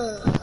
Ugh.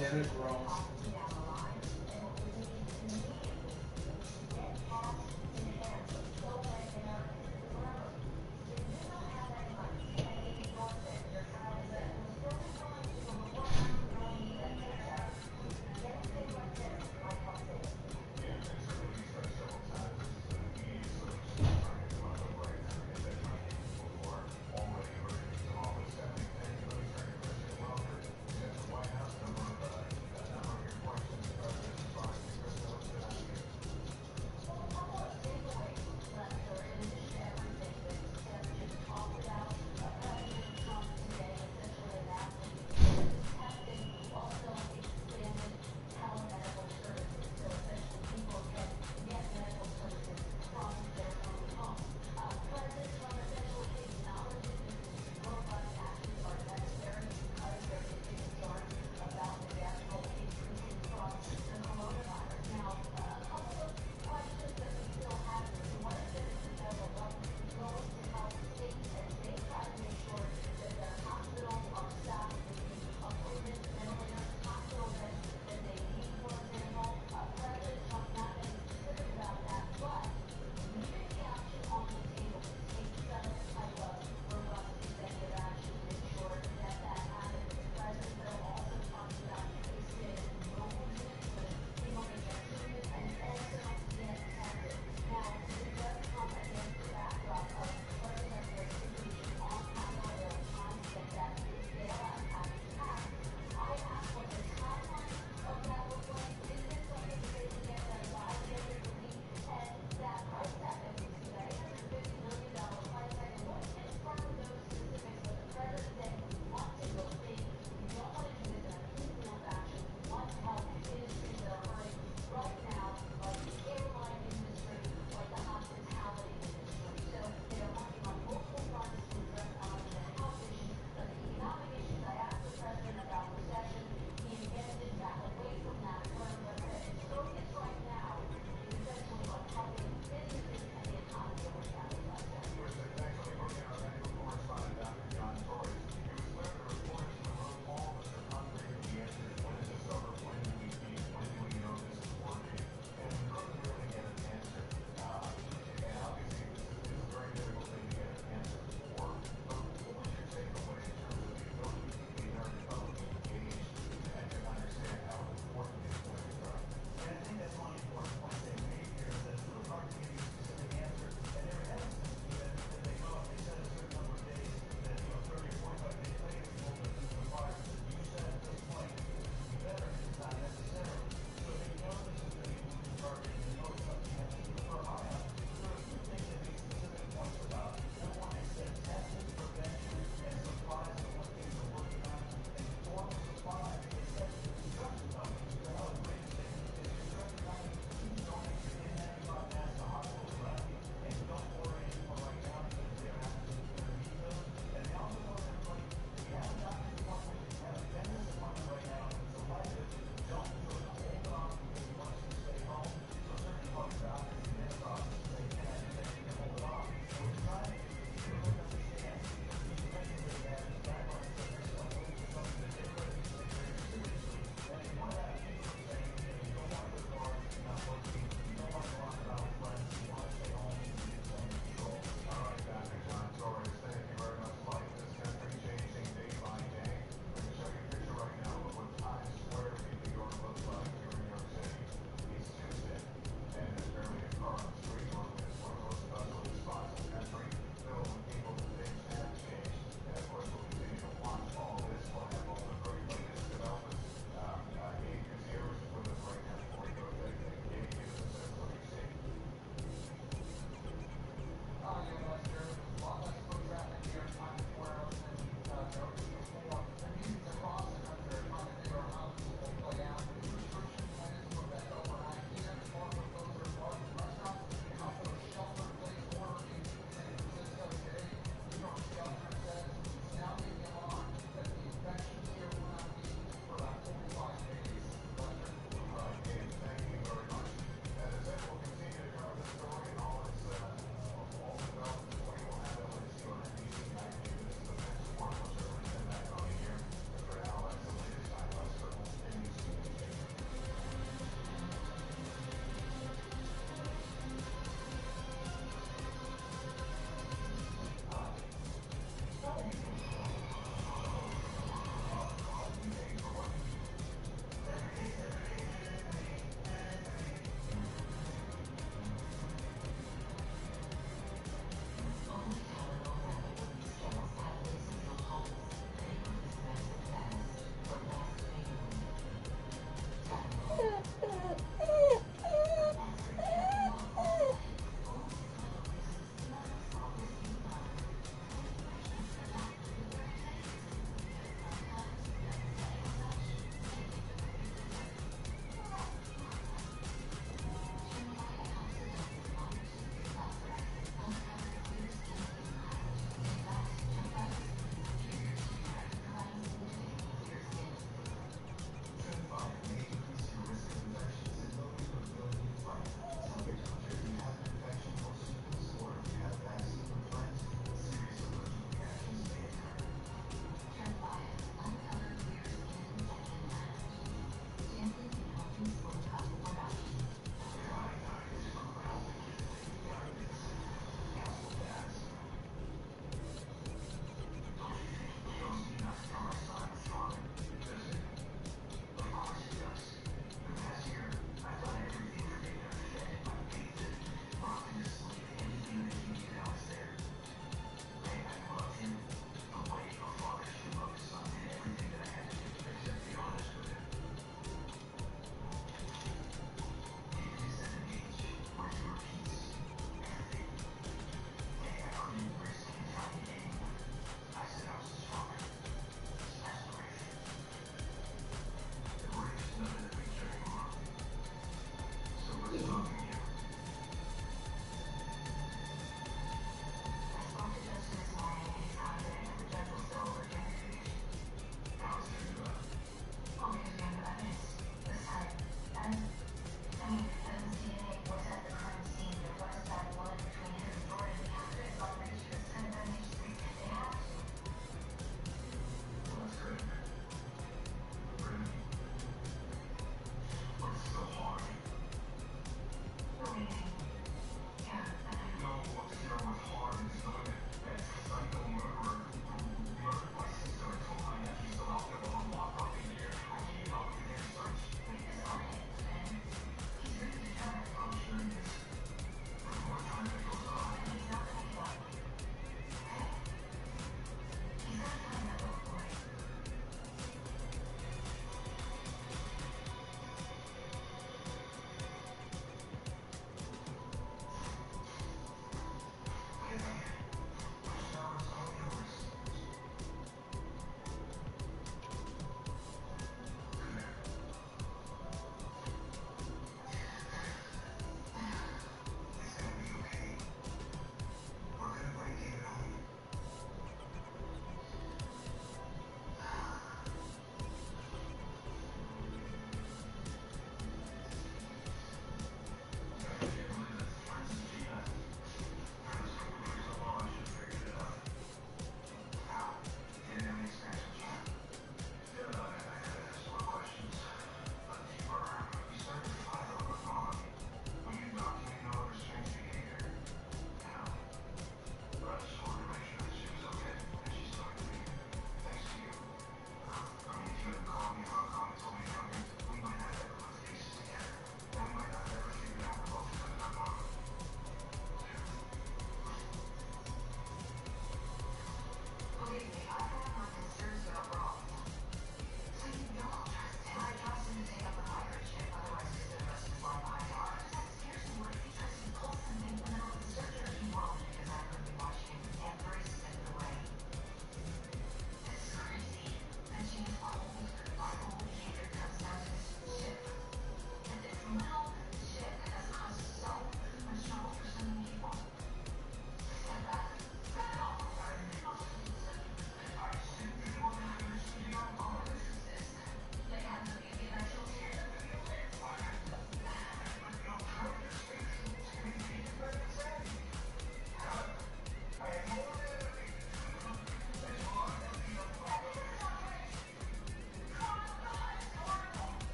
Yes, he's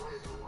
Please.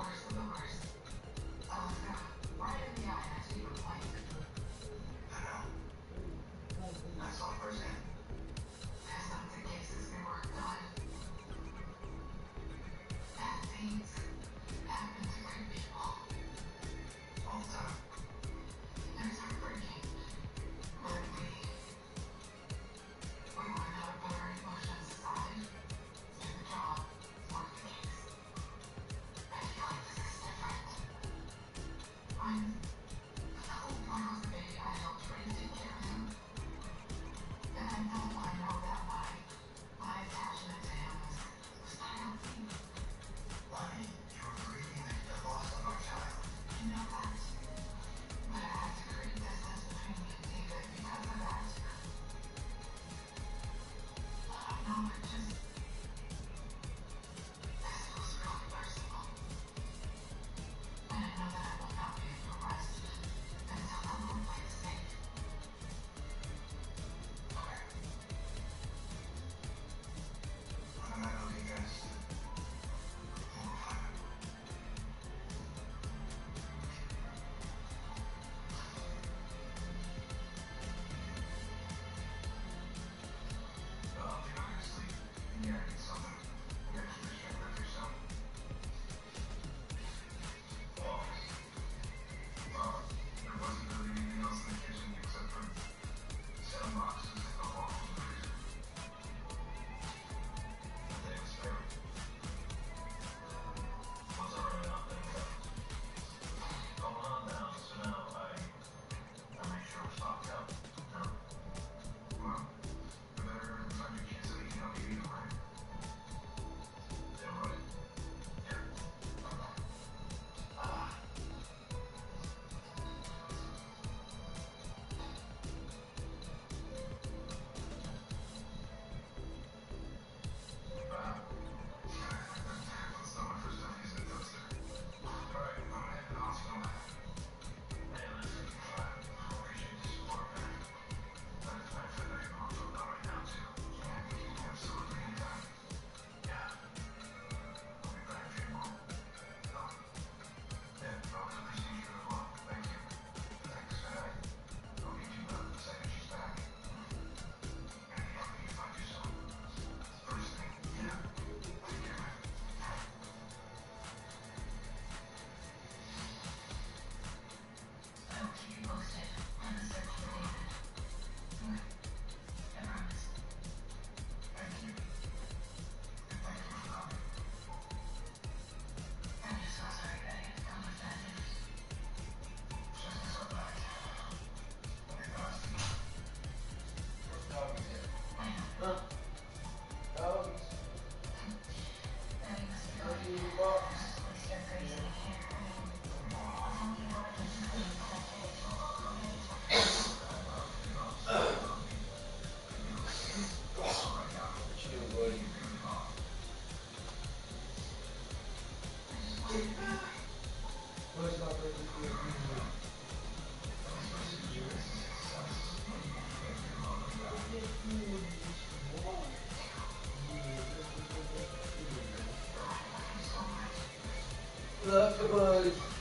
In his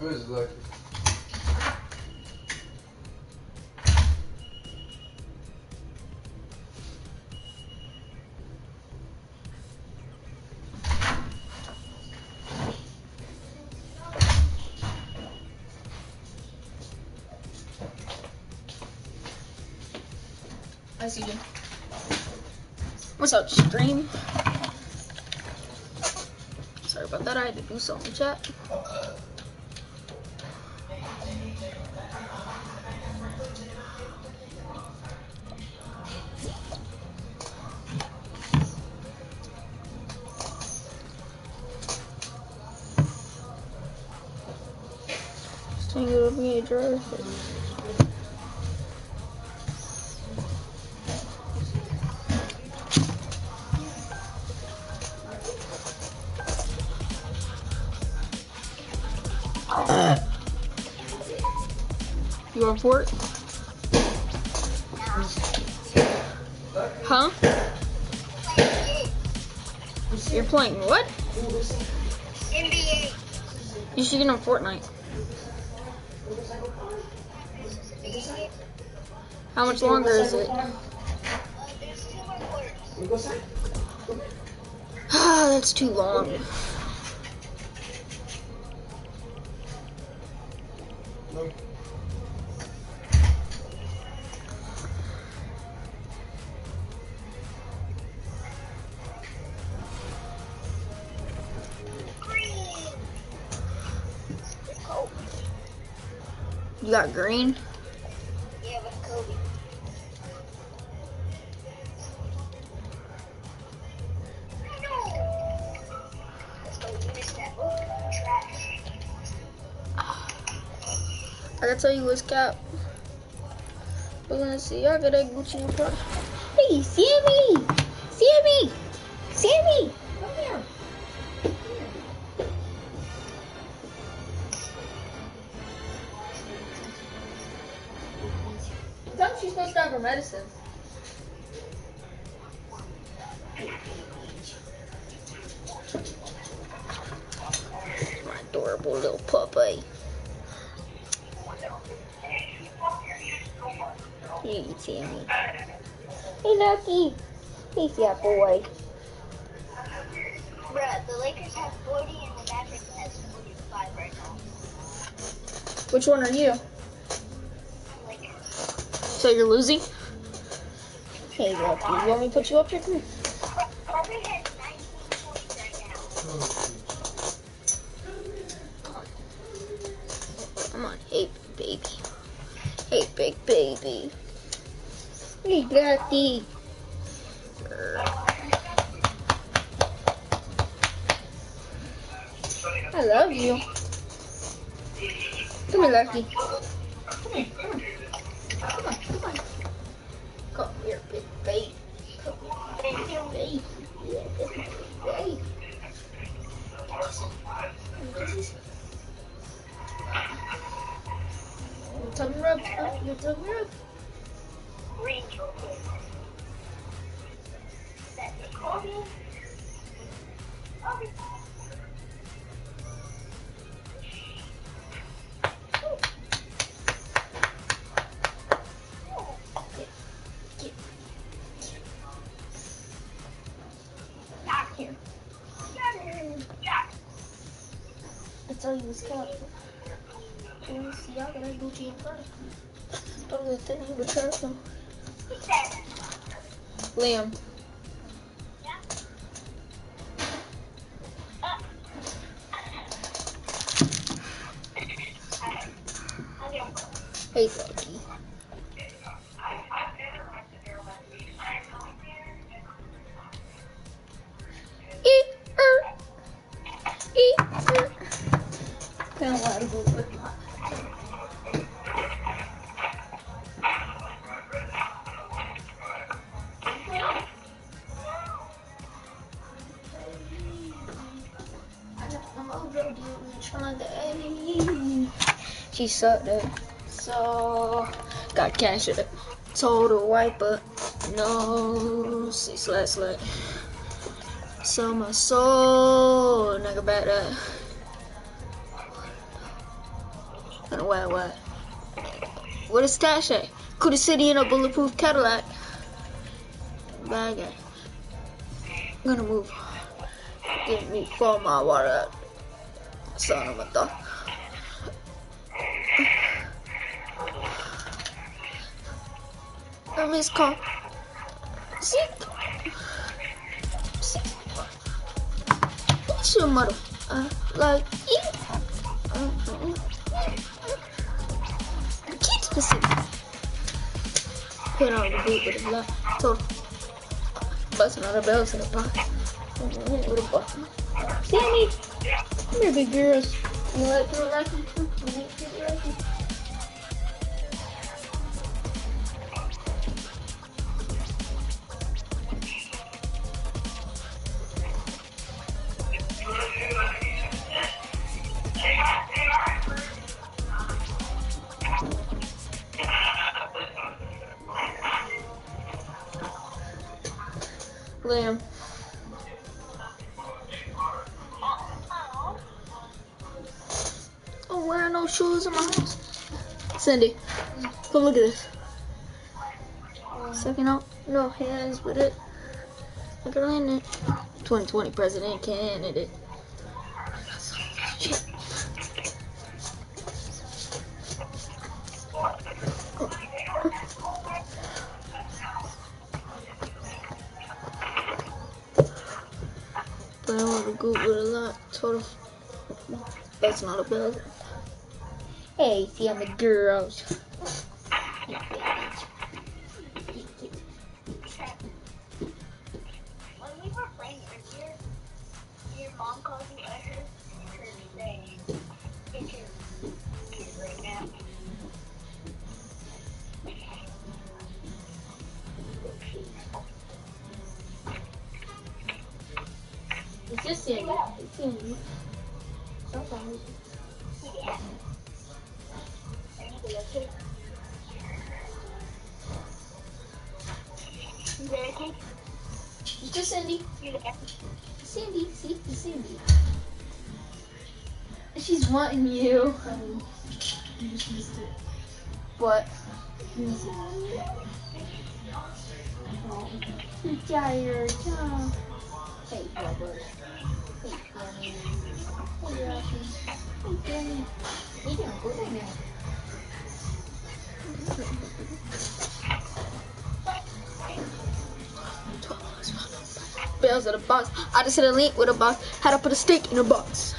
Who is lucky? What's up, stream? Sorry about that. I had to do something, chat. For it? Huh? You're playing what? NBA. You should get on Fortnite. How much longer is it? Ah, that's too long. Green? yeah, with Kobe. No. Let's go do this now. Oh, trash. I gotta tell you, Liz Cap. We're gonna see. I got a Gucci in front. Hey, Sammy! Sammy! Want me to You what's up. Let me see. Don't. Liam. She sucked it. So got cash it. Her wiper. No see slat slat. So my soul nigga back that. And what what? What is stash at? Could the city in a bulletproof Cadillac? Bag it. Gonna move. Give me four my water. Son of a thought. Miss call. Sick. Sick. What's your mother? Uh, like, eat. Uh, Kid specific. Put on the boot with a blood. Total. Busting all the bells in the box. With a button. Sammy! Come here, big girls. You like to like them? Hands with it. Look at it. 2020 president candidate. Shit. But I want to go with a lot. Total. That's not a bug. Hey, see, I'm a girls. Bells in a box. I just hit a link with a box. How to put a stick in a box.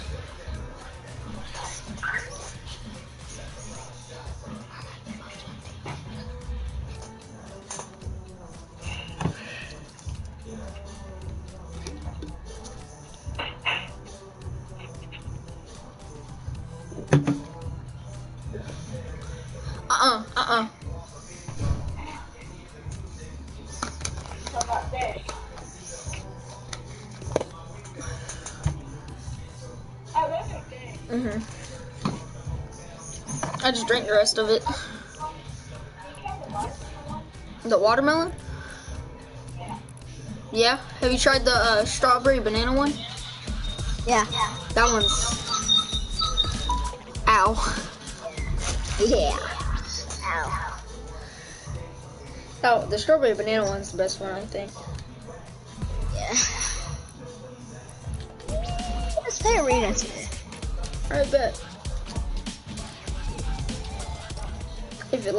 Drank the rest of it. The watermelon? Yeah. Have you tried the uh, strawberry banana one? Yeah. That one's. Ow. Yeah. Ow. Oh, the strawberry banana one's the best one, I think. Yeah. Let's play arena today. I bet.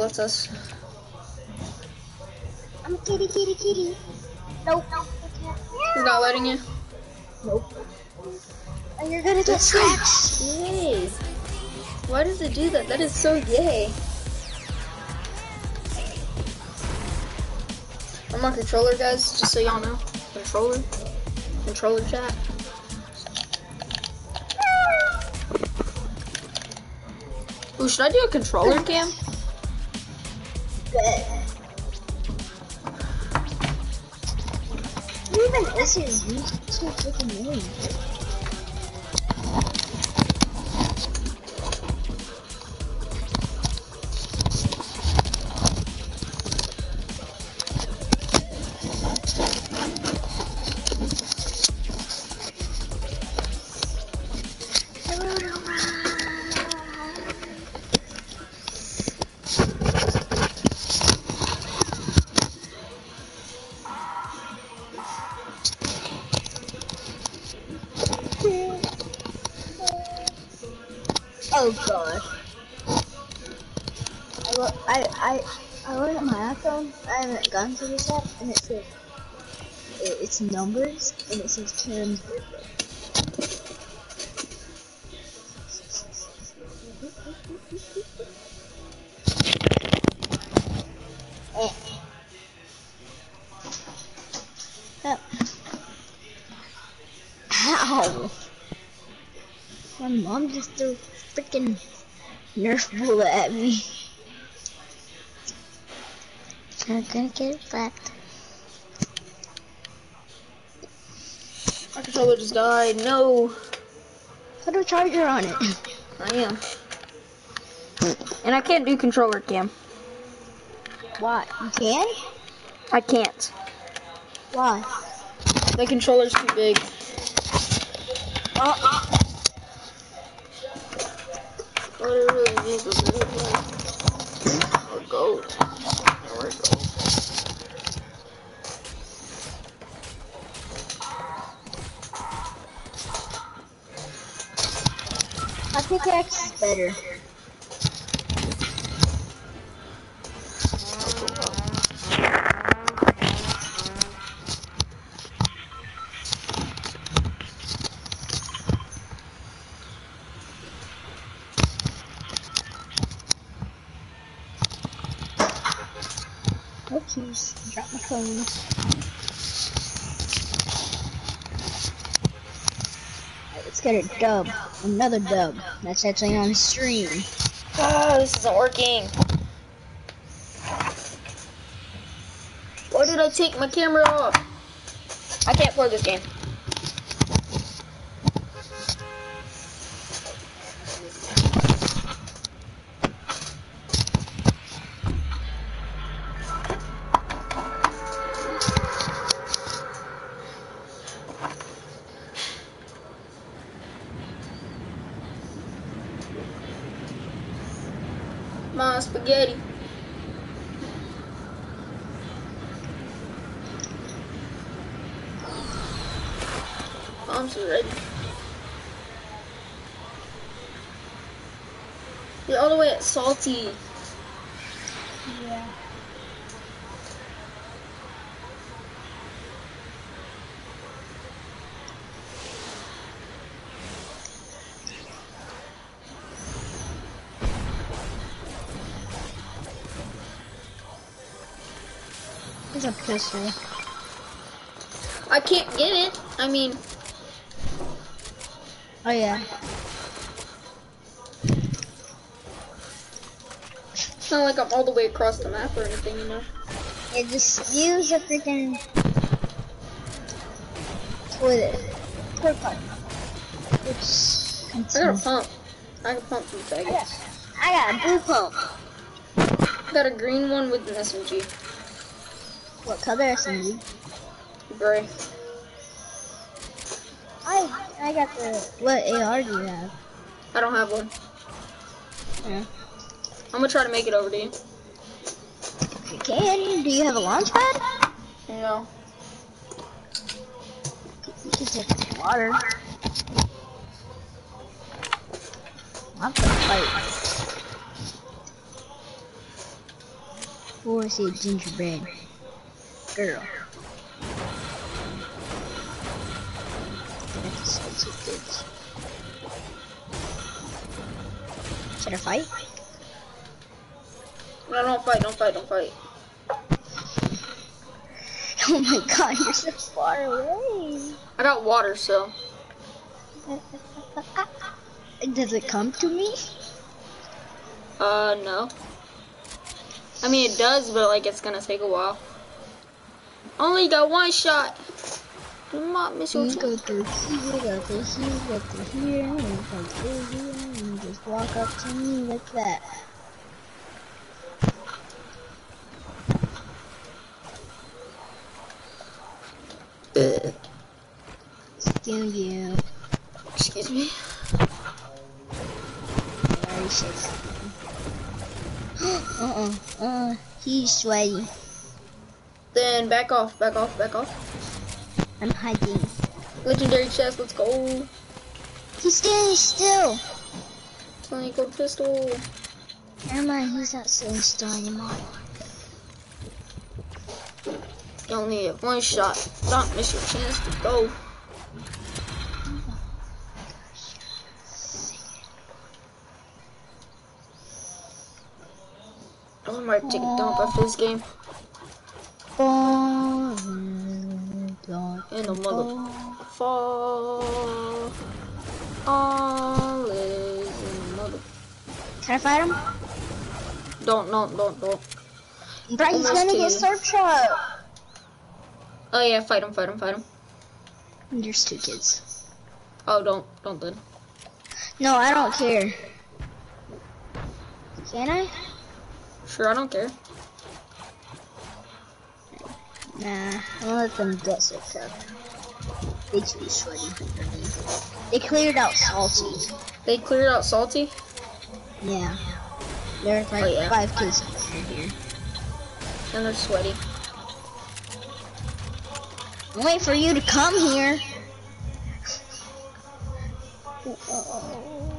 It us. I'm a kitty, kitty, kitty. Nope. Nope. Can't. It's not letting you. Nope. And you're gonna get scratched. Yay. Why does it do that? That is so yay. I'm on controller, guys, just so y'all know. Controller. Controller chat. Ooh, should I do a controller cam? Who even is his you so freaking numbers, and it says Karen's birthday. Eh. Oh. Ow! My mom just threw freaking Nerf bullet at me. I'm gonna get it back. Controller just died. No. Put a charger on it. I am. And I can't do controller cam. Why? You can? I can't. Why? The controller's too big. Uh, What pickaxe is better. Oops, drop my phone. Alright, Let's get a dub. Another dub. That's actually on stream. Oh, this isn't working. Why did I take my camera off? I can't play this game. Way at salty. Yeah. There's a pistol. I can't get it. I mean, Oh yeah. Not like I'm all the way across the map or anything, you know. Yeah, just use a freaking toilet. Toilet pipe. Which I got a pump. I can pump some I got, faggots. I got a blue pump. I got a green one with an SMG. What color SMG? Gray. I I got the what AR do you have? I don't have one. Yeah. I'm gonna try to make it over to you. You can. Do you have a launch pad? No. Can take water. I'm gonna fight. Or see gingerbread girl. That's so good. Should I fight? No, don't fight, don't fight, don't fight. Oh my god, you're so far away. I got water, so. Does it come to me? Uh, no. I mean, it does, but like, it's gonna take a while. Only got one shot. Do not miss your You go through here, go through here, go through here, and come through here, and just walk up to me like that. Excuse you. Excuse me. I already said uh-uh, uh, he's sweaty. Then back off, back off, back off. I'm hiding. Legendary chest, let's go. He's standing still. Sniper pistol. Never mind, he's not sitting still anymore. You only have one shot. Don't miss your chance to go. I might take a dump after this game. In the mother fall. All is in the mother. Can I fight him? Don't, don't, don't, don't. Bro, he's gonna get search truck. Oh yeah, fight him, fight him, fight him. There's two kids. Oh, don't, don't then. No, I don't care. Can I? Sure, I don't care. Nah, I'll let them get search truck. They too be sweaty. They cleared out salty. They cleared out salty. Yeah. There's like Oh, yeah. five kids in here. And they're sweaty. I'm waiting for you to come here.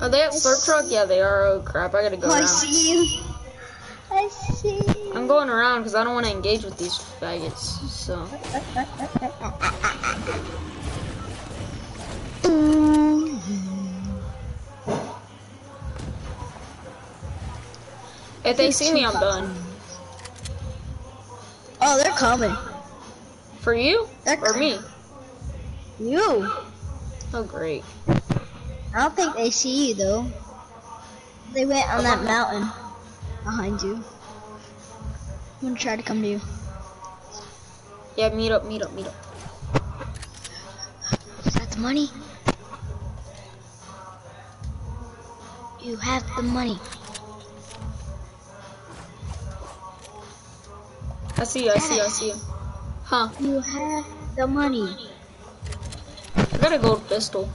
Are they at Slurp Truck? Yeah, they are. Oh crap, I gotta go Oh, I see you. I see. I'm going around because I don't want to engage with these faggots. So, if they see me, I'm done. Oh, they're coming. For you They're or me? You. Oh great. I don't think they see you though. They went on that mountain behind you. I'm gonna try to come to you. Yeah, meet up, meet up, meet up. Is that the money? You have the money. I see you. I see you. I see you. Huh? You have the money. I got a gold pistol.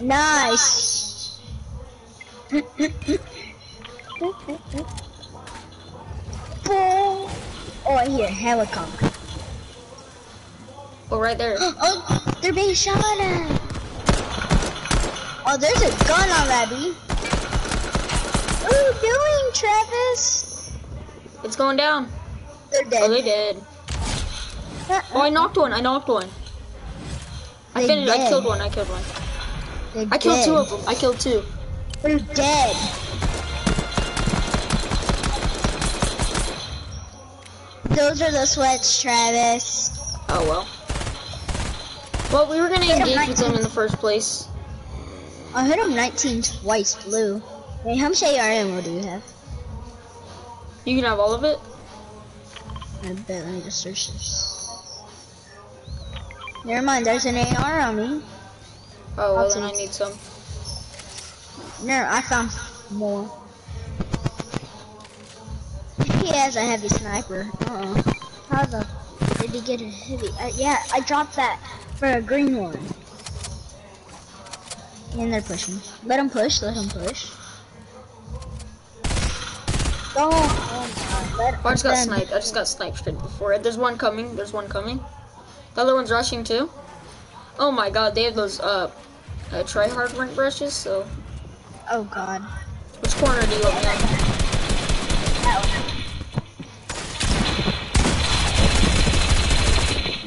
Nice. oh, I hear a helicopter. Oh, right there. Oh, they're being shot at. Oh, there's a gun on that bee. What are you doing, Travis? It's going down. They're dead. Oh, they did. Uh-uh. Oh, I knocked one. I knocked one. I They finished. I dead. killed one. I killed one. They're I killed dead. two of them. I killed two. They're dead. Those are the sweats, Travis. Oh well. Well, we were gonna engage with them in the first place. I hit him 19 twice blue. Wait, how much AR ammo do you have? You can have all of it. I bet let me just search this. Never mind, there's an AR on me. Oh well, I'll then I need some. No, I found more. He has a heavy sniper. Uh-uh. How the did he get a heavy? Uh, yeah, I dropped that for a green one. And they're pushing. Let them push. Let them push. Go. Oh my God. Let Oh, I just got sniped. I just got sniped straight before it. There's one coming. There's one coming. The other one's rushing too. Oh my god, they have those uh, uh try hard rank brushes. So, Oh God. which corner do you want me on?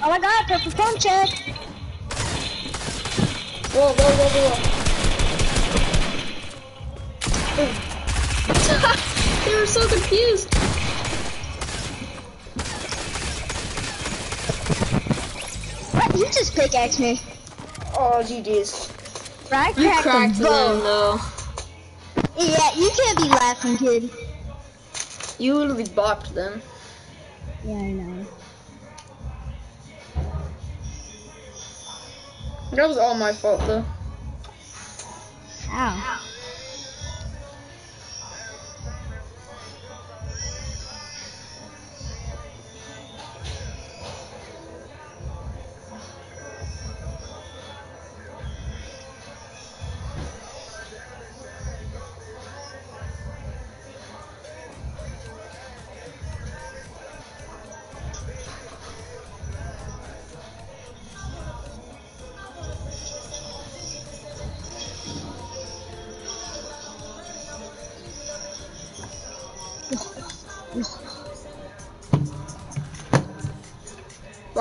Oh my God! Purple phone check. Whoa, whoa, whoa, whoa! they were so confused. What? You just pickaxe me. Oh, GG's. Right? You Cracked cracked them them though. Yeah, you can't be laughing, kid. You literally bopped them. Yeah, I know. That was all my fault though. Ow.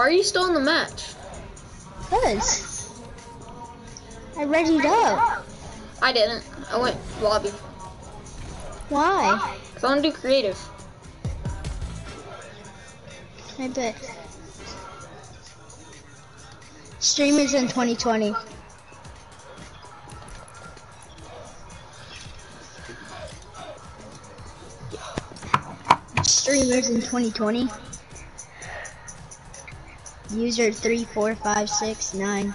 Why are you still in the match? Cause I readied up. I didn't. I went lobby. Why? Cause I want to do creative. I bet. Streamers in 2020. Streamers in 2020. User three four five six nine.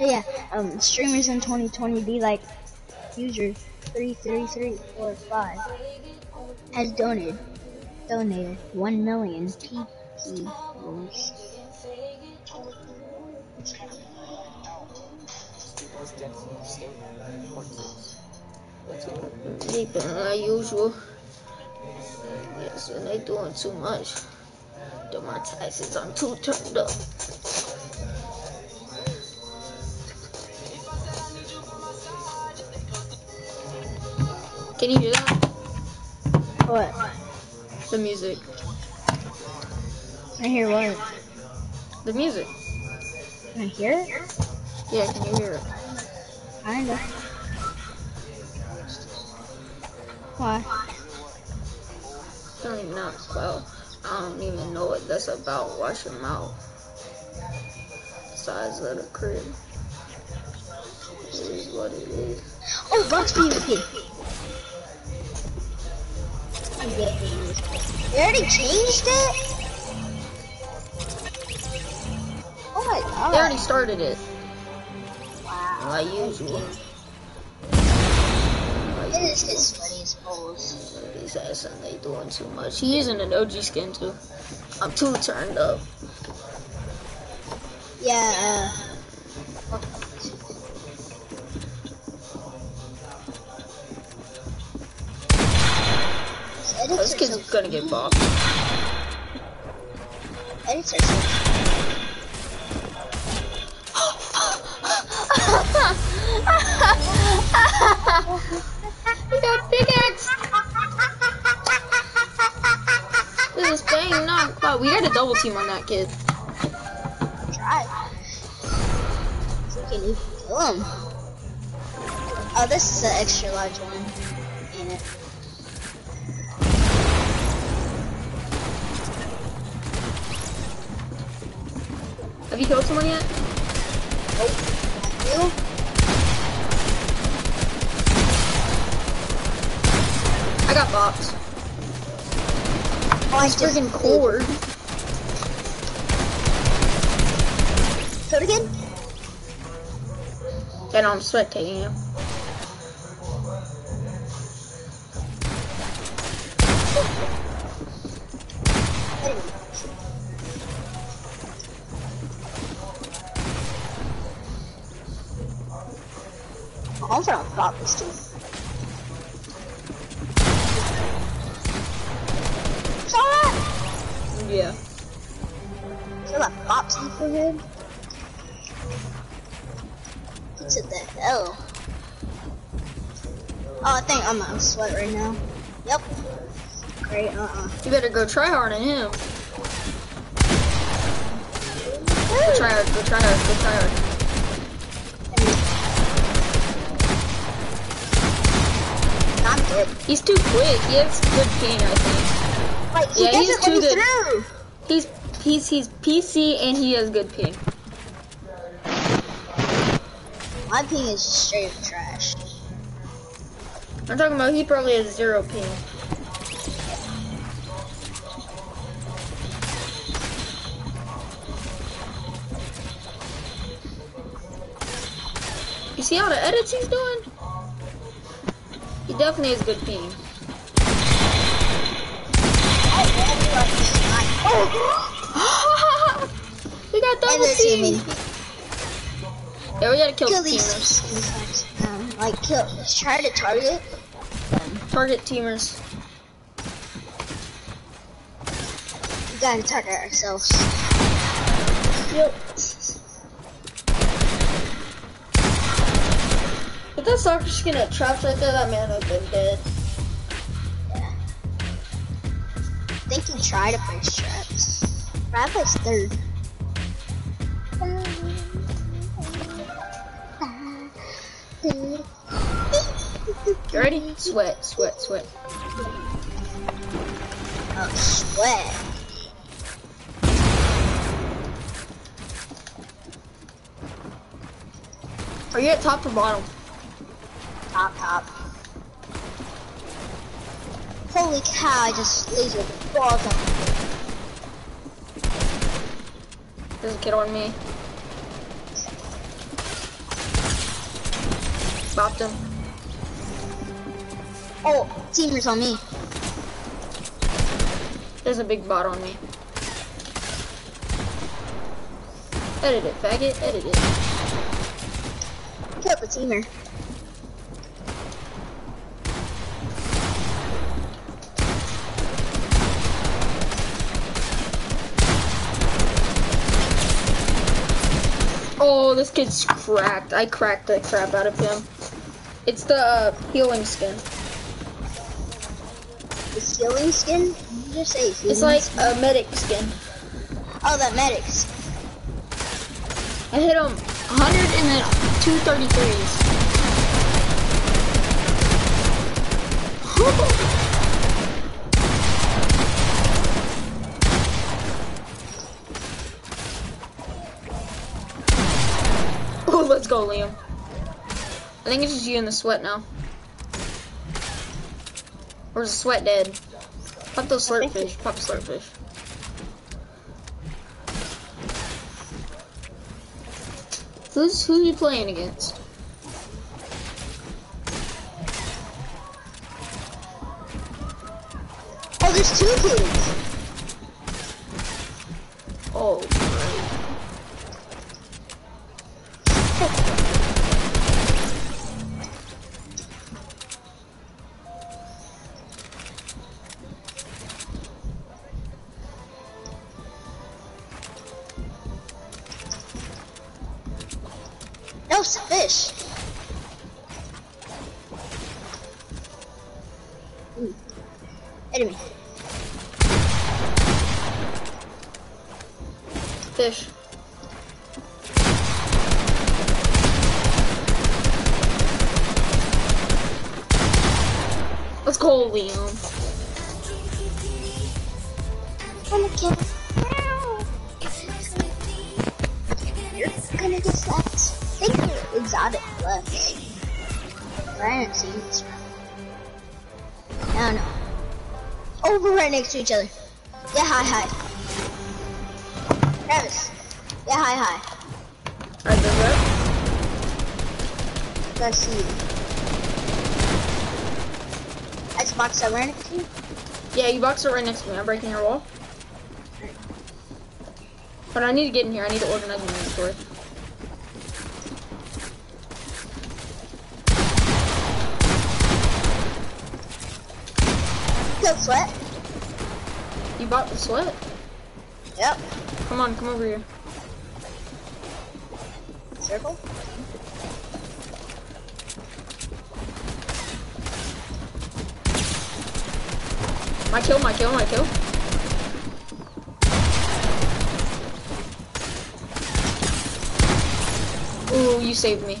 Yeah, um, streamers in 2020 be like user three three three four five has donated donated one million. Sleeping like usual. Yes, and they doing too much. Do my taxes, I'm too turned up. Can you hear that? What? The music. I hear what? The music. Can I hear it? Yeah, can you hear it? I don't even know it's about. I don't even know what that's about. Wash your mouth. Size of the crib. It is what it is. Oh, box PvP. I get it. They already changed it? Oh my god. They already started it, Wow. like usual. This is ass and they doing too much. He using an OG skin too. I'm too turned up. Yeah, uh, This kid's gonna get bopped. So Is not wow, we got a double team on that kid. try. So we can kill him. Oh, this is an extra large one. Ain't it? Have you killed someone yet? Nope. You? I got bopped. Oh, It's freaking cord. Code again? And I'm spectating him. Try hard on him. Go try hard, go try hard, go try hard. I'm dead. He's too quick. He has good ping, I think. Like, he Yeah, he's doesn't too good. through. He's he's he's PC and he has good ping. My ping is straight trash. I'm talking about he probably has zero ping. See how the edits he's doing? He definitely has good ping. we got double team. Yeah, we gotta kill, Kill these. teamers. Um, like, kill. Try to target. Target teamers. We gotta target ourselves. Yep. That soccer skin at traps right there, that man would have been dead. I think he tried to place traps. I placed third. You ready? Sweat, sweat, sweat. Oh, sweat. Are you at top or bottom? Top, top. Holy cow, I just laser balls on There's a kid on me. Bopped him. Oh, teamers on me. There's a big bot on me. Edit it, faggot. Edit it. Kill the teamer. Oh, this kid's cracked. I cracked the crap out of him. It's the uh, healing skin. The healing skin? Did you say healing It's like skin? a medic skin. Oh, that medics. I hit him 100 and then 233s. let's go, Liam. I think it's just you and the sweat now. Or is the sweat dead? Pop those slurp fish. Pop slurp fish. Who's who you playing against? Oh, there's two kids. Oh, each other. Yeah, hi, hi. Travis. Yeah, hi, hi. Alright, there's that. I see you. Xbox that right next to you? Yeah, you boxed it right next to me. I'm breaking your wall. But I need to get in here. I need to organize my inventory. Kill sweat. You bought the sweat? Yep. Come on, come over here. Circle. My kill, my kill, my kill. Ooh, you saved me.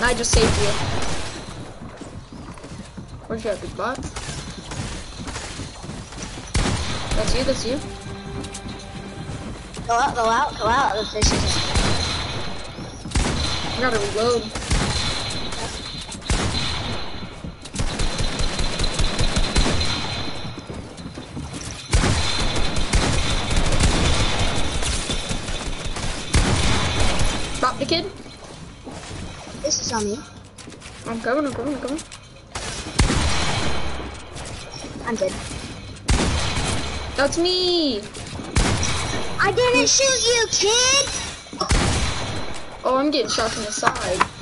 I just saved you. Where's your big bot? That's you, that's you. Go out, go out, go out. The fish is I gotta reload. Drop the kid. This is on me. I'm coming, I'm coming, I'm coming. I'm dead. That's me. I didn't shoot you, kid! Oh, I'm getting shot from the side.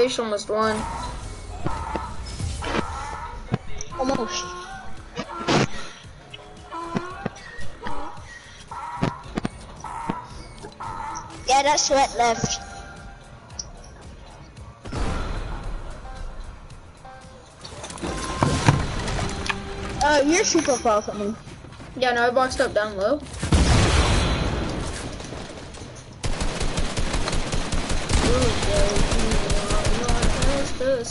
Fish almost won. Almost. Yeah, that sweat left. Oh, you're super far from me. Yeah, no, I boxed up down low. Chill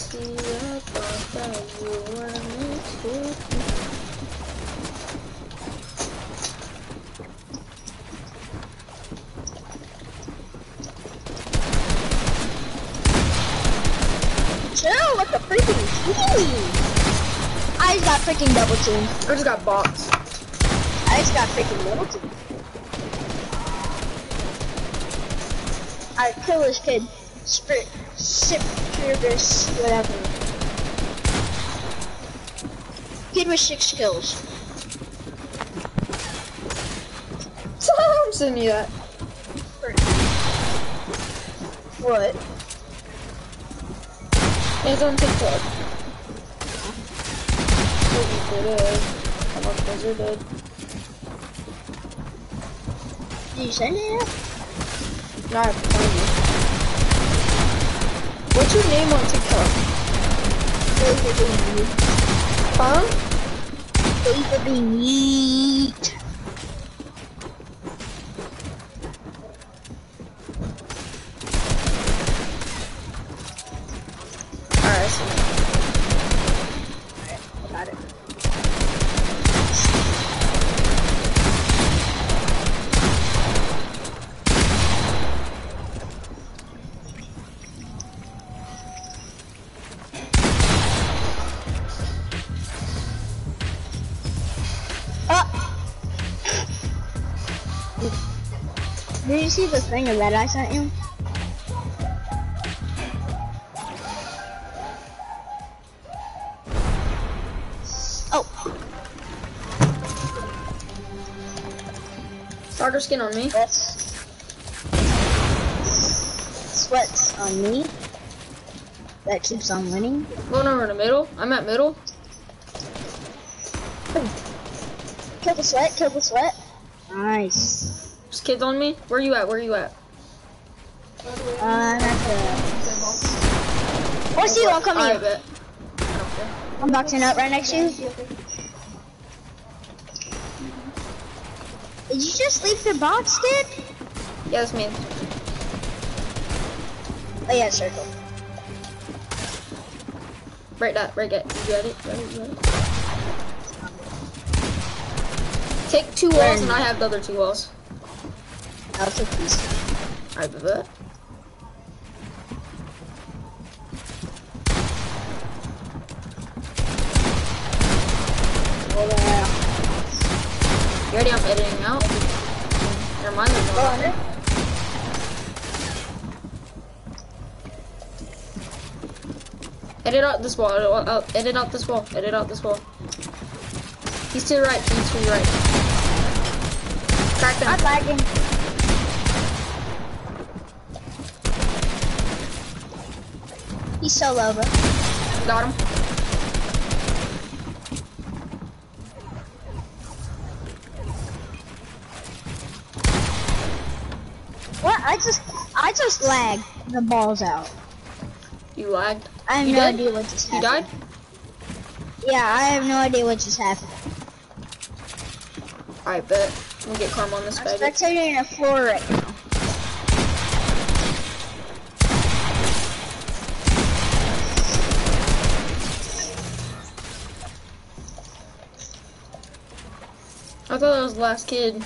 with the freaking team. I just got freaking double team. I just got boxed. I just got freaking double team. Alright, kill this kid. Spit, sip, this, whatever. Kid with six kills. Sending you that. What? It's on TikTok. It not because you're. Did you send it? No, I have to find you. What's your name on TikTok? Huh? Wait for being yeet. You see the thing that I sent you? Oh, Starter skin on me. that's sweats on me. That keeps on winning. Going over to middle. I'm at middle. Kill the sweat, kill the sweat. Nice. Kids on me. Where you at? Where you at? Uh, I'm at the. Oh, see you. I'm coming I here. bet. I don't care. I'm boxing up right next to you. Did you just leave the box, kid? Yeah, that's me. Oh yeah, circle. Right that. Right get. You got it. Got it. You got it. Take two walls and I have the other two walls. I'll take these. Hold on. You already have editing out. Never mind. There's no under. Edit out this wall. Edit out, this wall. Edit out this wall. He's to the right. He's to your right. Crack I'm lagging. He's so low, bro. Got him. What? I just, I just lagged the balls out. You lagged. I have You no did? idea what just happened. You died? Yeah, I have no idea what just happened. I bet. I'm gonna get karma on this bed. I'm spectating the floor right now. Thought that was the last kid.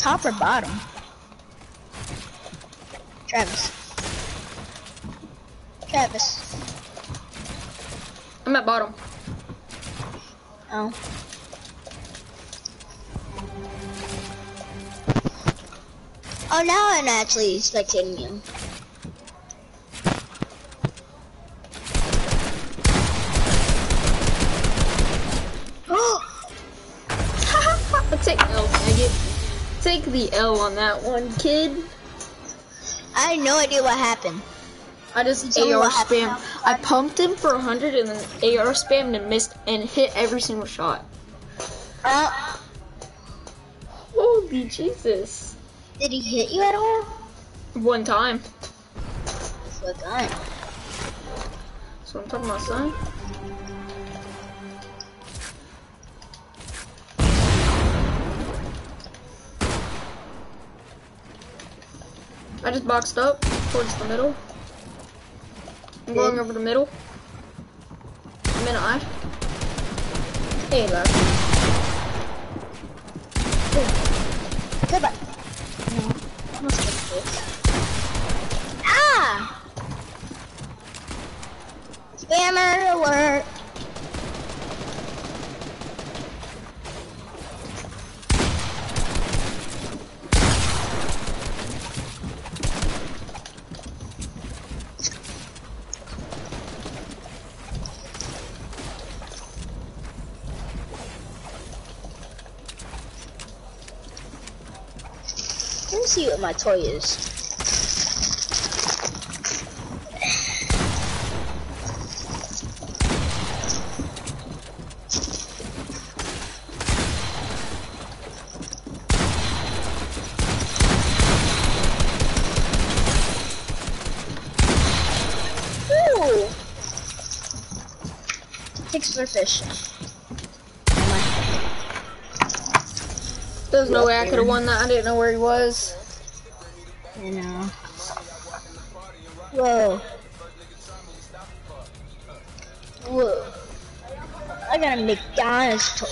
Top or bottom? Travis. Travis. I'm at bottom. Oh. Oh, now I'm actually spectating you. L on that one, kid. I had no idea what happened. I just AR spam. I pumped him for 100 and then AR spammed and missed and hit every single shot. Uh, Holy Jesus. did he hit you at all? One time. What time? What I'm talking about, son. I just boxed up towards the middle. I'm going over the middle. I'm in I. Hey, left. Goodbye. No, almost like this. Ah! Spammer alert. See what my toy is. Pixar fish. There's no way I could have won that. I didn't know where he was. You know. Whoa. Whoa. I got a McDonald's toy.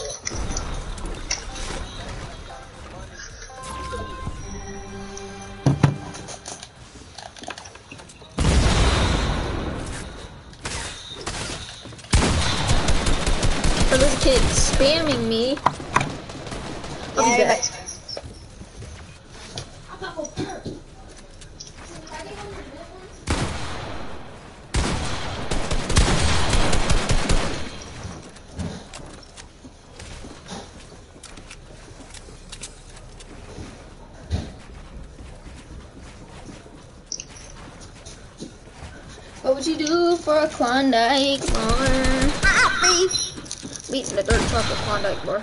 So this kid spamming me. Yeah, back. What would you do for a Klondike bar? Ah, beef. Beating the dirt chocolate Klondike bar.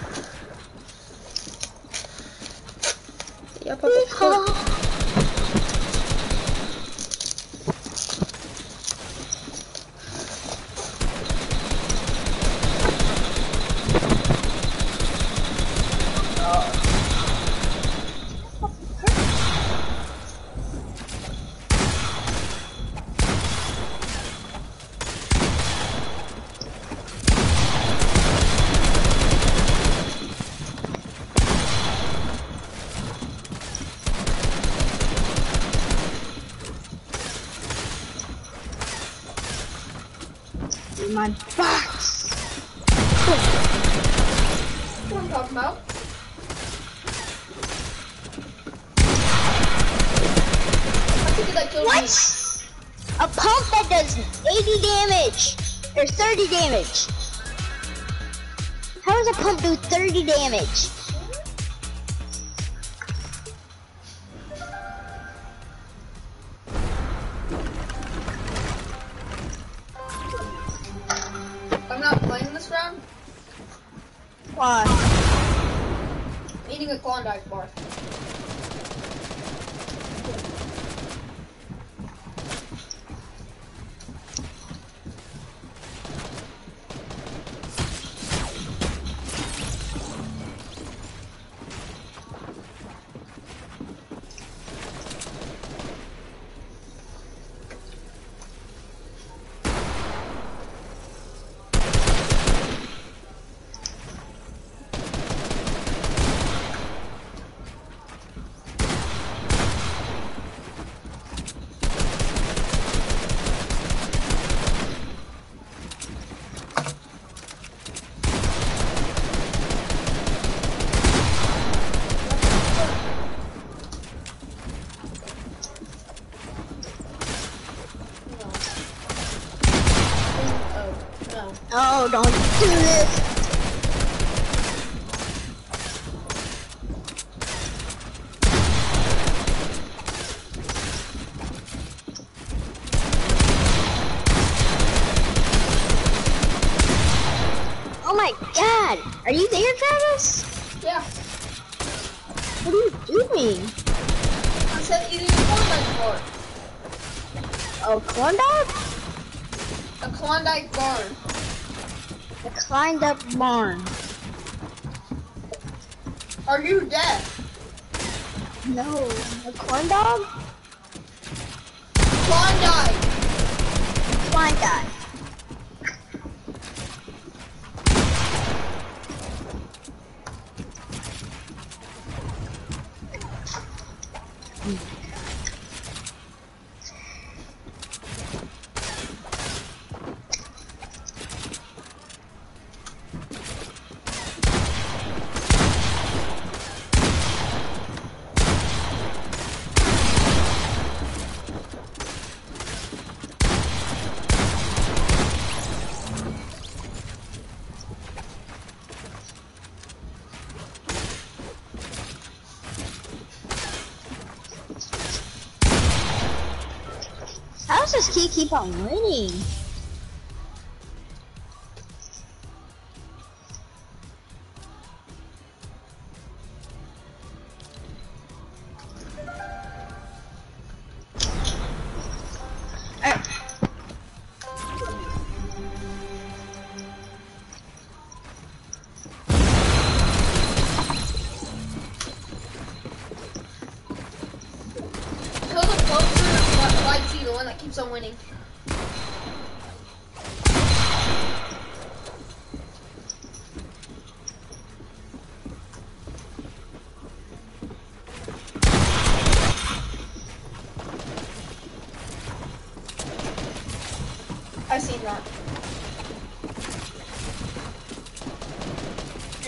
damage. How does a pump do 30 damage? Kiki keep on winning.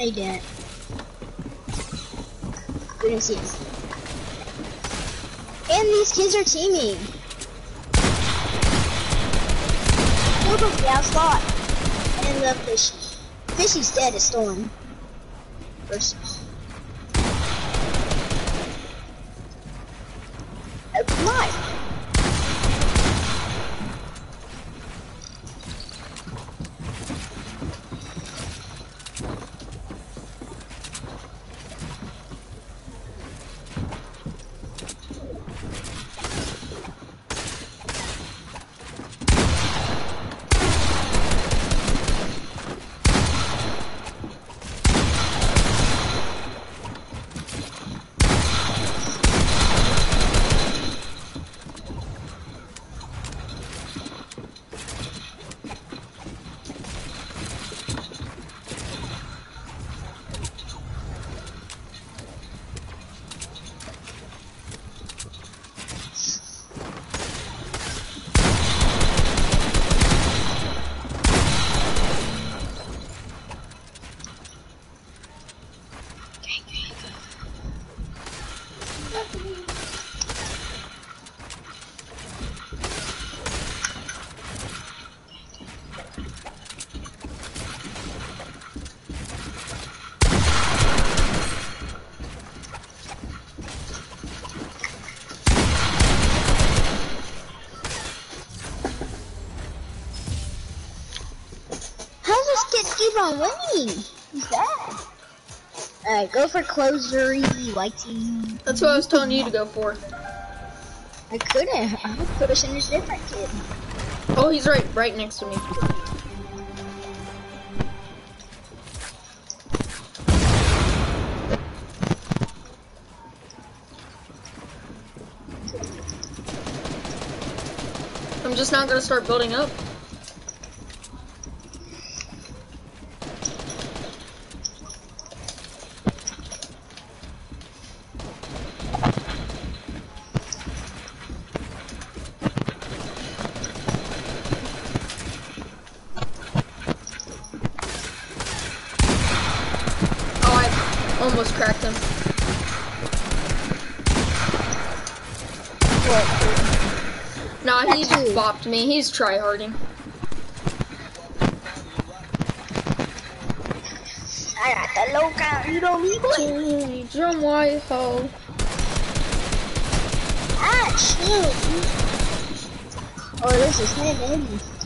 I get. We're gonna see this. And these kids are teaming. Look at the slot. And the fishy. Fishy's dead, it's storm. Go for closery whitey. That's what I was telling you to go for. I couldn't. I was pushing a different kid. Oh, he's right, right next to me. I'm just not gonna start building up. I mean, he's tryharding. I got the loca, you don't need one. Drum white. Ah. Oh, this is heavy.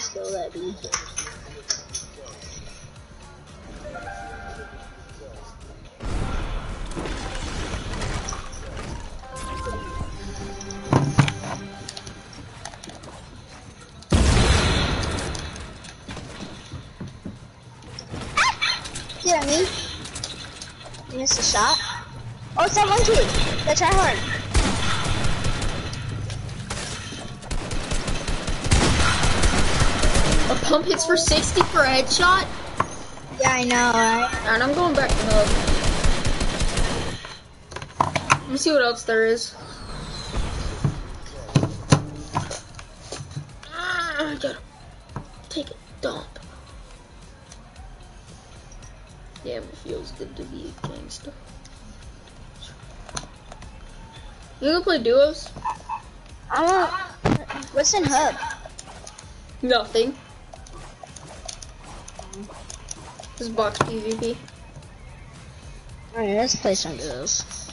still let me. And I'm going back to hub. Let me see what else there is. Ah, I gotta take a dump. Damn, it feels good to be a gangster. You gonna play duos? I want. What's in hub? Nothing. This box PvP. Alright, oh, let's play some of this.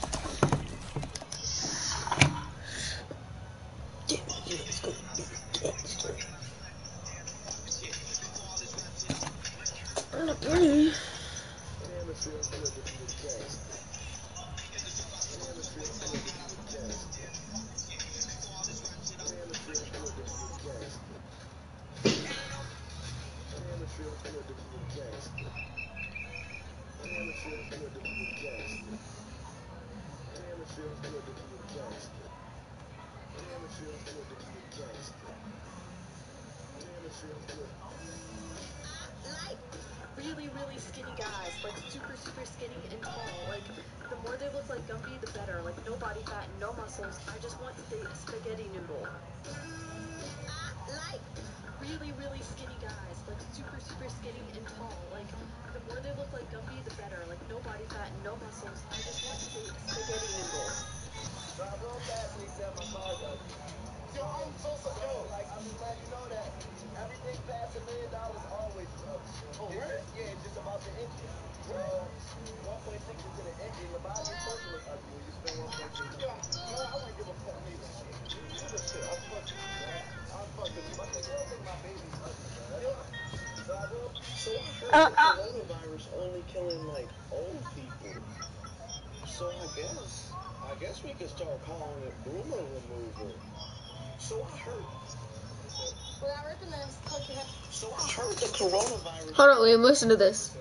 So I heard the coronavirus. Hold on, Liam, listen to this.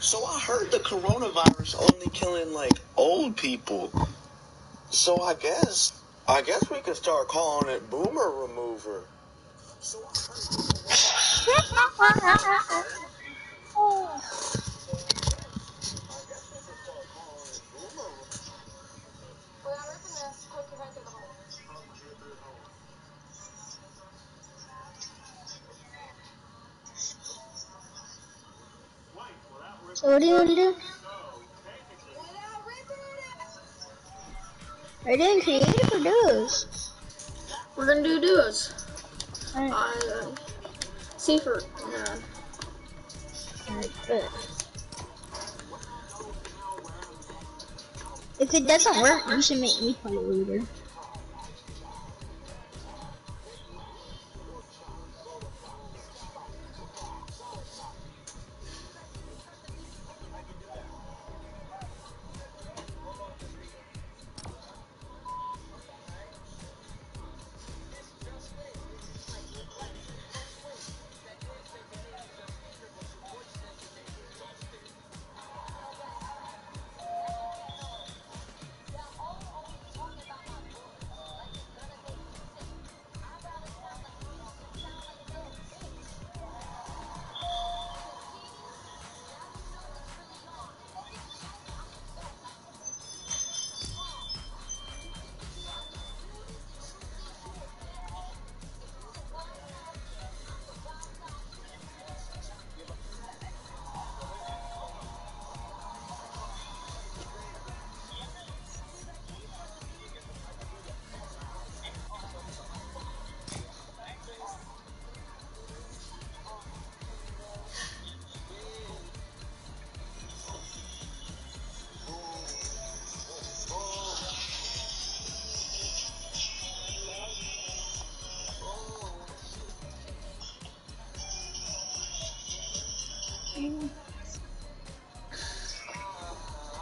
So I heard the coronavirus only killing like old people. So I guess I guess we could start calling it boomer remover. So I heard what do you want to do? You doing creative or duos? We're gonna do duos. Alright, I uh, see for yeah. alright, good. If it doesn't work, you should make me play leader.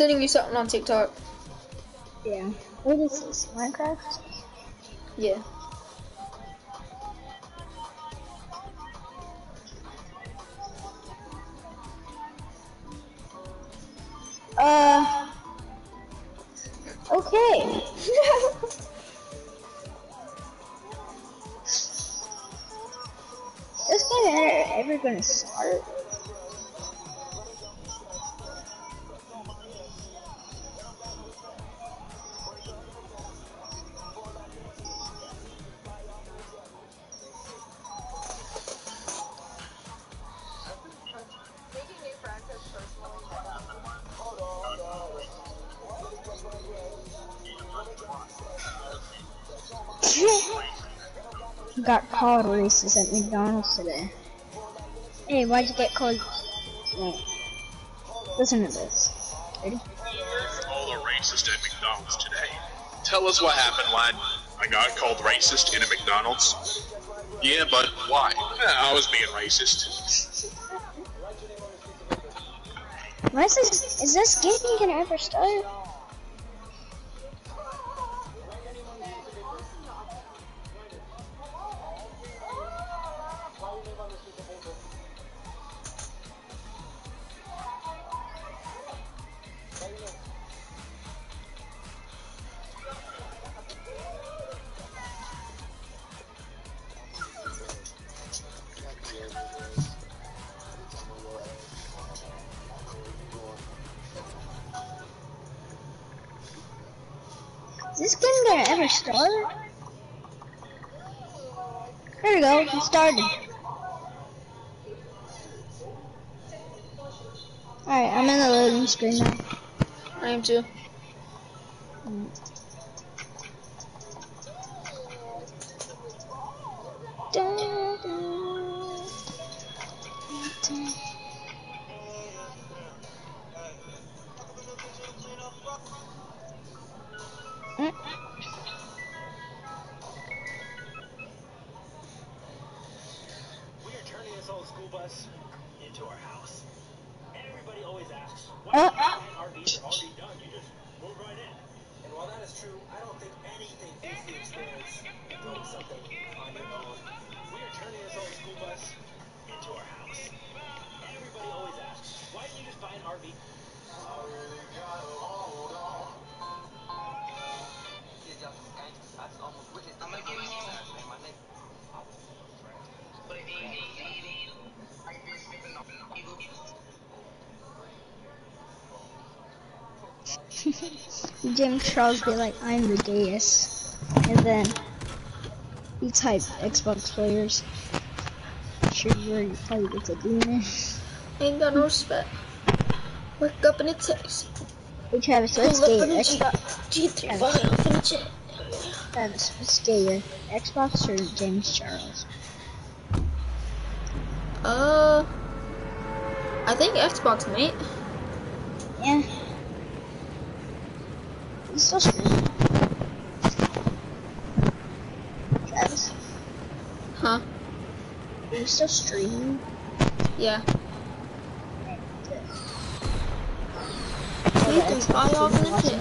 sending you something on TikTok. Yeah. What is this? Minecraft? Yeah. Called racist at McDonald's today. Hey, why'd you get called? Wait. Listen to this. Ready? All are racist at McDonald's today. Tell us what happened, lad. I got called racist in a McDonald's. Yeah, but why? I was being racist. Why is this? Is this game gonna ever start? We go. It started. Alright, I'm in the loading screen now. I am too. James Charles be like, I'm the gayest. And then he type Xbox players. Sure, you're probably with a demon. Ain't got no respect. Wake up in a text. Hey Travis, what's Pull up in gayer? a X- G- G3 file off in a jet. Travis, what's? Xbox or James Charles? Uh, I think Xbox, mate. Yeah. He's still streaming. Travis, Huh? are you still streaming? Yeah. The G3 Xbox file off in a watching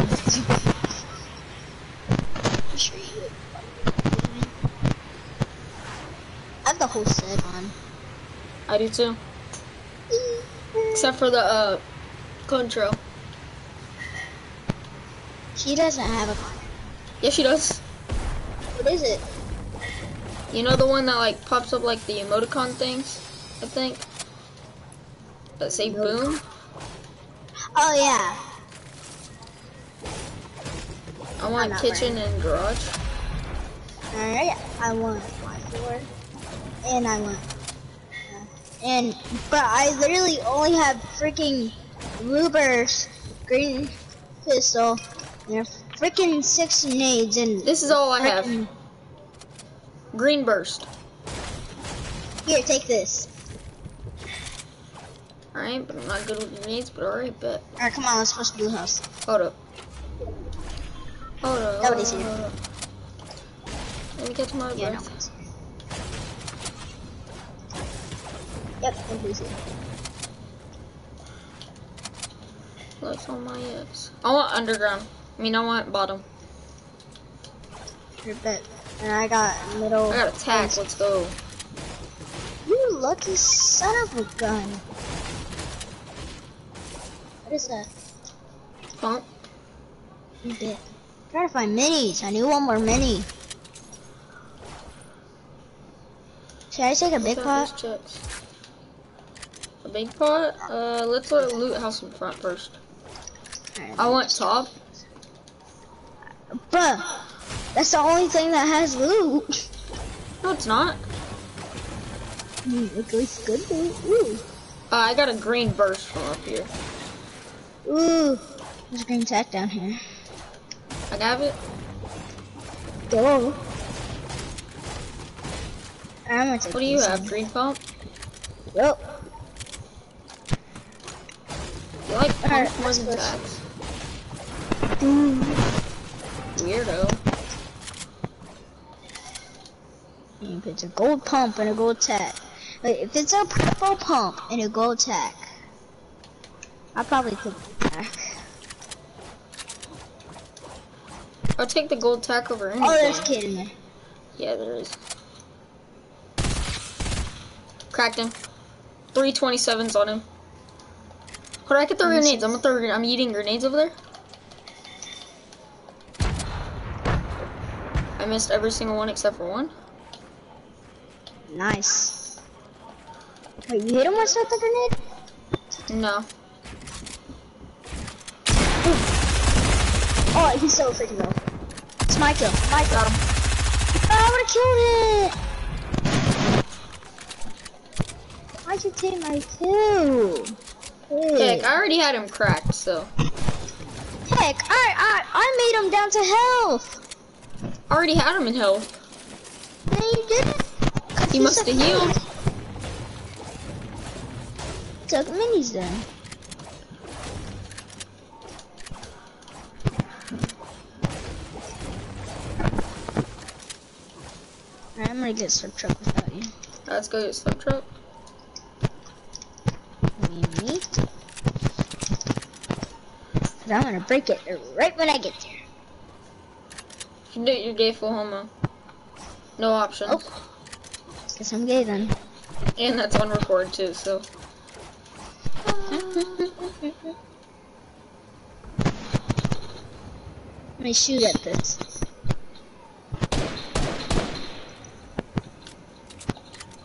I'm sure you would. I have the whole set on. I do too. Except for the uh control. She doesn't have a. Yeah, she does. What is it? You know the one that like pops up like the emoticon things, I think. That say boom. Oh yeah. I want kitchen and garage. Alright, I want my floor, and I want, uh, and but I literally only have freaking Ruber's green pistol, and freaking six nades, and This is all I have. Green burst. Here, take this. Alright, but I'm not good with grenades, but alright, but. Alright, come on, let's push blue house. Hold up. Hold up. Nobody's here. up. Let me catch my Yeah, no breath. here. Yep, nobody's here. Looks on my ass. I want underground. I mean, I want bottom. Bet. And I got middle. I got attack. Let's go. You lucky son of a gun. What is that? Pump. You did. Trying to find minis. I need one more mini. Should I take a big pot? checks? A big pot? Uh, let's let loot house in front first. Alright, I want top. Bruh, that's the only thing that has loot. No, it's not. Mm, At least good loot. Ooh. Uh, I got a green burst from up here. Ooh. There's a green tack down here. I got it. Go. I'm gonna take What do you have? Green pump? Yup. You like Alright, pumps more let's than Ooh. Weirdo. If it's a gold pump and a gold tack. Wait, if it's a purple pump and a gold tack, I'll probably take the tack. I'll take the gold tack over oh, anything. Oh, there's a kid in there. Yeah, there is. Cracked him. 327s on him. On, I can throw grenades. I'm gonna throw. gren- I'm eating grenades over there. I missed every single one except for one. Nice. Wait, you hit him once with the grenade? No. Oh, he's so freaking low. It's my kill. My kill. Got him. Oh, I would've killed it! Why'd you take my kill? Hey. Heck, I already had him cracked, so. Heck, I, I, I made him down to health. I already had him in health. And you didn't? He must have healed. Took minis then. Alright, I'm gonna get some truck without you. Let's go get slurp truck. Me. Cause I'm gonna break it right when I get there. You do you're gay full homo. No options. Oh. Guess I'm gay then. And that's on record too, so. Let me shoot at this.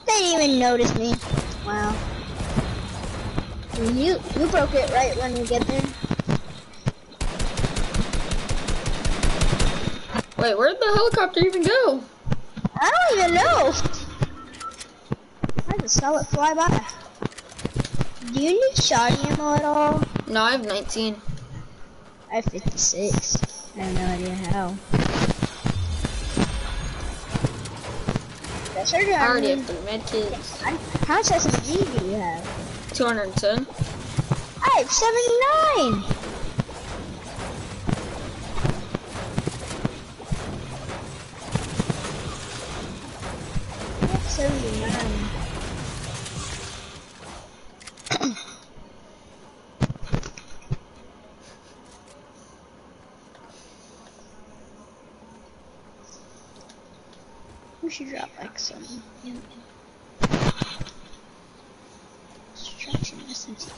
They didn't even notice me. Wow. You you broke it right when we get there. Wait, where'd the helicopter even go? I don't even know. I just saw it fly by. Do you need shotty ammo at all? No, I have 19. I have 56. I have no idea how. That's our I already have three med kits. How much SMG do you have? 210. I have 79! 79. We should drop like some destruction essence.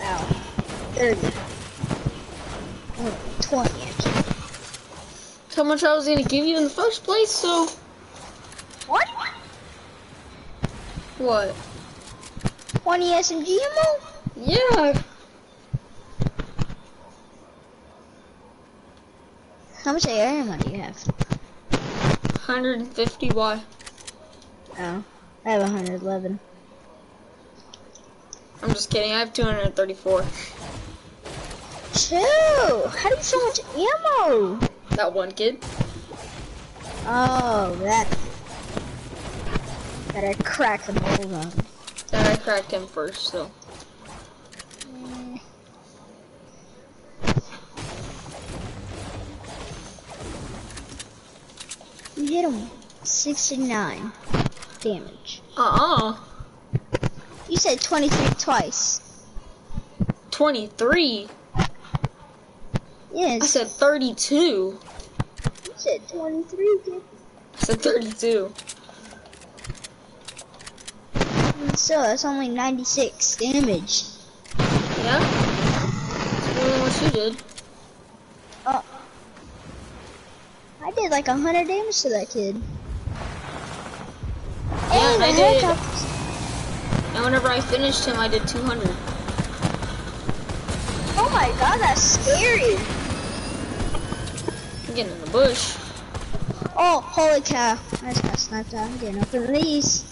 Wow. 30. Oh, 20 actually. That's how much I was gonna give you in the first place, so. What? What? 20 SMG ammo? Yeah. How much air ammo do you have? 150 why? Oh, I have 111. I'm just kidding, I have 234. Two! How do you so much ammo? That one kid. Oh, that. That I cracked the mold on. And I cracked him first, so. Eh. You hit him 69 damage. Uh-uh. You said 23 twice. 23. Yes. I said 32. Said 23, kid. I said 32. So that's only 96 damage. Yeah? That's more than what you did. Oh. I did like 100 damage to that kid. Yeah, and I did. And whenever I finished him, I did 200. Oh my god, that's scary. I'm getting in the bush. Oh, holy cow. I just got sniped out. I'm getting up in these.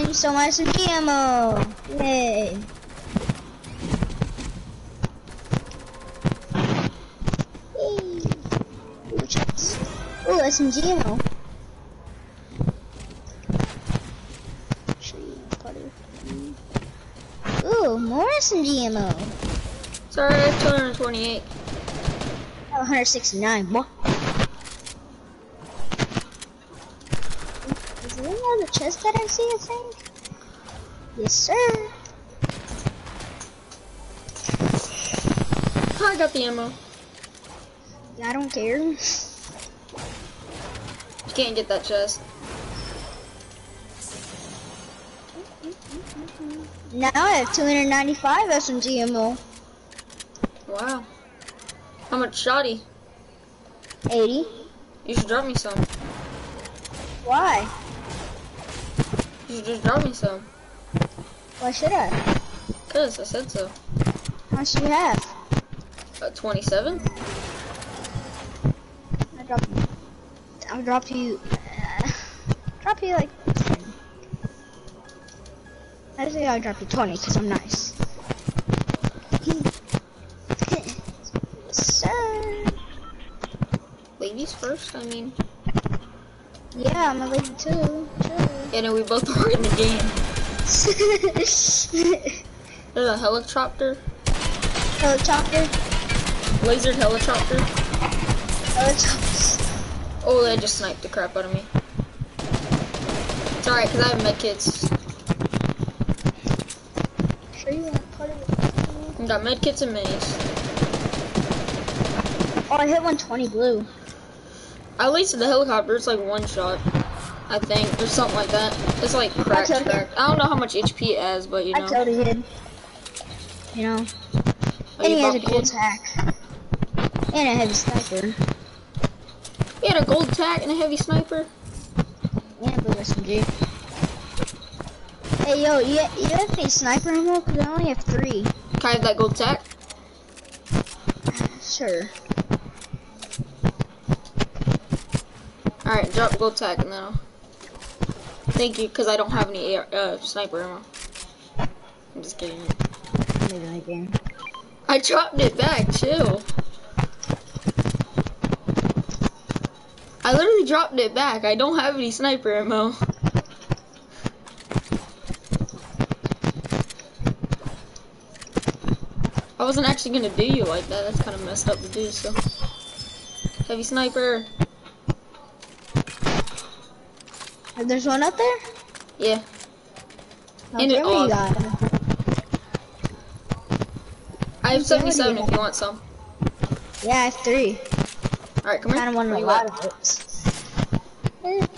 And so much some ammo. Yay. Ooh, chest. Ooh, SMG ammo. Tree. Ooh, more SMG ammo. Sorry, I 228. I 169. What? Is there that I see, I think? Yes, sir. I got the ammo. I don't care. You can't get that chest. Now I have 295 SMG ammo. Wow. How much shotty? 80. You should drop me some. Why? You should just drop me some. Why should I? Cause I said so. How much do you have? About 27? I drop. I'll drop you. Uh, drop you like 10. I think I'll drop you 20 because I'm nice. so. Ladies first, I mean. Yeah, I'm a lady too. Yeah, no, we both were in the game. There's a helicopter. Helicopter. Lasered helicopter. Helicopter. Oh, they just sniped the crap out of me. It's alright, because I have med kits. Sure you want part of it? We got medkits and minis. Oh, I hit 120 blue. At least the helicopter, it's like one shot. I think, or something like that. It's like cracked. I don't know how much HP it has, but you know. killed a kid. You know. Oh, and you he has a gold tack. And a heavy sniper. He had a gold tack and a heavy sniper. And a blue SMG. Hey, yo, you, you have any sniper ammo? Because I only have three. Can I have that gold tack? Sure. Alright, drop gold tack I'll... Thank you, because I don't have any AR, uh, sniper ammo. I'm just kidding. Maybe my game. I dropped it back, chill. I literally dropped it back. I don't have any sniper ammo. I wasn't actually gonna do you like that. That's kind of messed up to do, so. Heavy sniper. There's one up there? Yeah. Okay, In it what do you all. I have Okay, what do you 77 if you want some. Yeah, I have three. Alright, come here. Kind of wanted eh. Where a lot of it.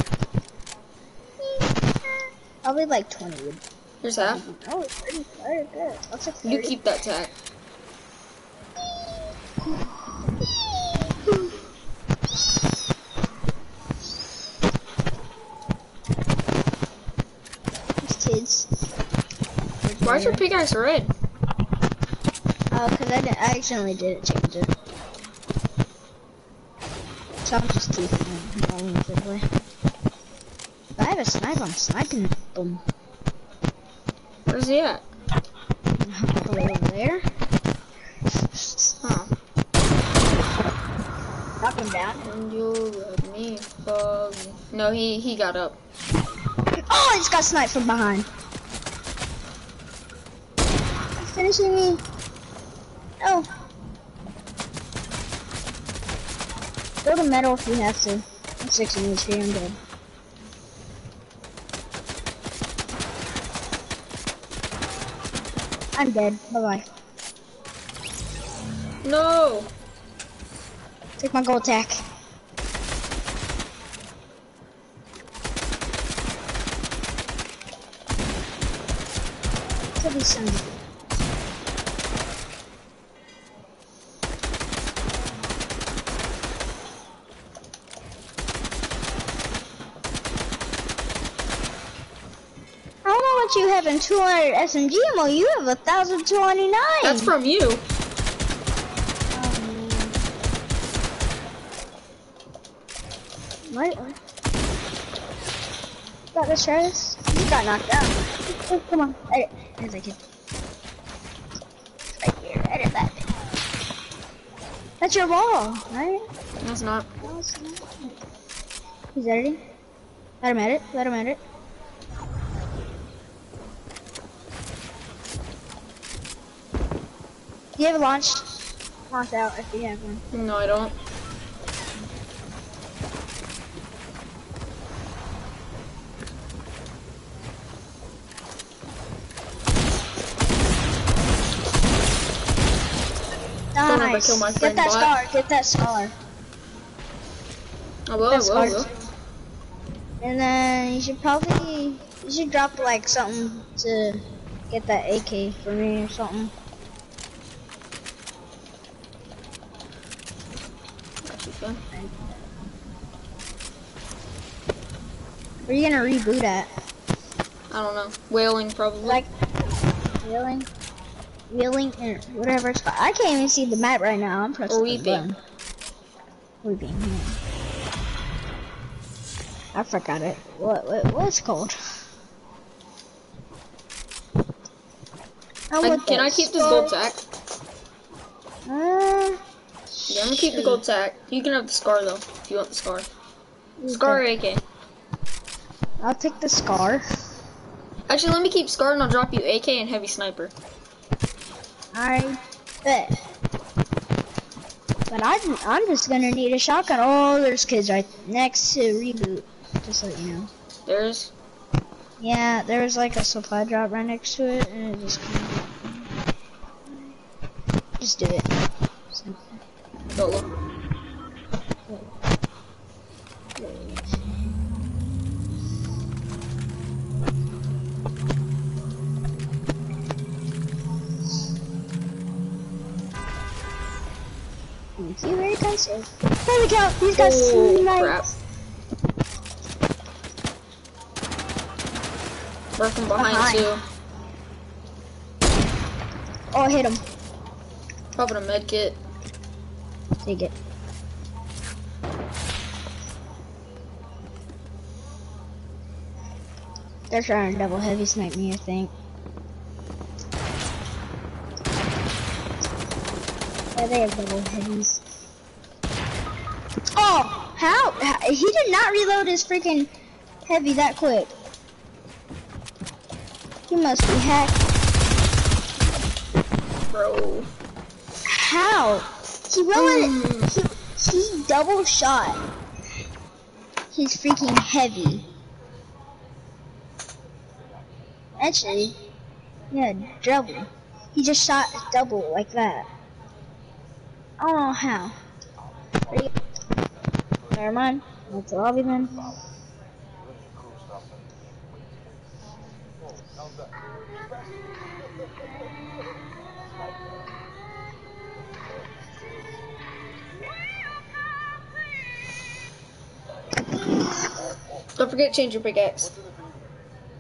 Probably like 20 would. Here's half. Oh, 30, very good. 30. You keep that tack. These kids. Why is your pickaxe red? Oh, uh, because I, didn't- I accidentally didn't change it. So I'm just keeping it rolling the I have a sniper, I'm sniping them. Where's he at? Over there. Huh. Knock him down. And you let me fall. No, he he got up. Oh, it's got sniped from behind. Finishing me. Oh. Go to metal if you have to. I'm 60 HP, I'm dead. I'm dead. Bye bye. No. Take my gold tack. Could be some. I don't know what you have in 200 SMG ammo. You have 1,029. That's from you. Oh, what? Got this, try. You got knocked out. Oh, come on, edit. As I can. Right here, edit that. That's your wall, right? That's not. No, it's not. He's editing. Let him edit. Let him edit. Do you have a launch? Launch out if you have one. No, I don't. Nice. kill my Get that bot. scar. Get that scar. I will, I That's will, I will. And then you should probably you should drop like something to get that AK for me or something. Where are you gonna reboot at? I don't know. Whaling, probably. Like wheeling, wheeling, or whatever it's called. I can't even see the map right now. I'm pressing weeping. Weeping. Yeah. I forgot it. What what what's it called? I- can the I keep this gold scar. tack? Uh, I'm gonna keep the gold sack. You can have the scar though, if you want the scar. Scar or AK. I'll take the scar. Actually, let me keep scar and I'll drop you AK and heavy sniper. I bet. But I'm, I'm just gonna need a shotgun. Oh, there's kids right next to reboot. Just so you know. There's. Yeah, there was like a supply drop right next to it, and it just. Just do it. Solo. Thank you very much. Holy cow, these guys Oh, sniped. crap. We're from behind, Behind. too. Oh, I hit him. Popping a med kit. Take it. They're trying to double heavy snipe me, I think. Yeah, they have double heavies. Oh, how? how- He did not reload his freaking heavy that quick. He must be hacked. Bro. How? He rolled he, he double shot He's freaking heavy. Actually, yeah, double. He just shot double like that. I don't know how. Never mind. That's the lobby then. Don't forget to change your pickaxe.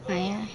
Oh yeah.